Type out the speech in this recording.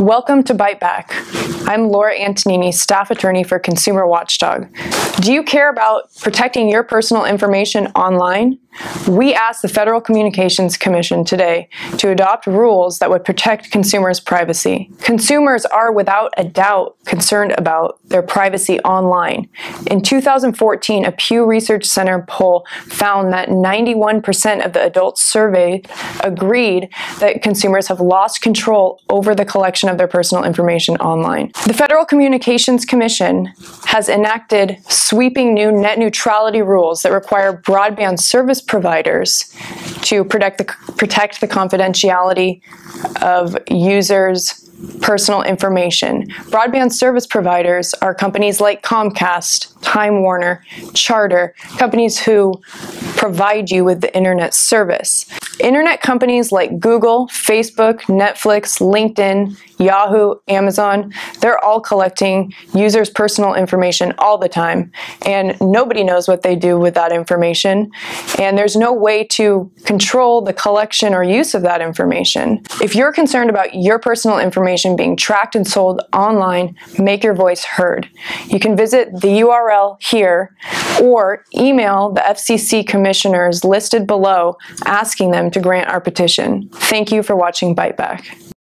Welcome to Bite Back. I'm Laura Antonini, staff attorney for Consumer Watchdog. Do you care about protecting your personal information online? We asked the Federal Communications Commission today to adopt rules that would protect consumers' privacy. Consumers are without a doubt concerned about their privacy online. In 2014, a Pew Research Center poll found that 91% of the adults surveyed agreed that consumers have lost control over the collection of their personal information online. The Federal Communications Commission has enacted sweeping new net neutrality rules that require broadband service providers to protect the, protect the confidentiality of users' personal information. Broadband service providers are companies like Comcast, Time Warner, Charter, companies who provide you with the internet service. Internet companies like Google, Facebook, Netflix, LinkedIn, Yahoo, Amazon, they're all collecting users' personal information all the time, and nobody knows what they do with that information, and there's no way to control the collection or use of that information. If you're concerned about your personal information being tracked and sold online, make your voice heard. You can visit the URL here or email the FCC commissioners listed below asking them to grant our petition. Thank you for watching Bite Back.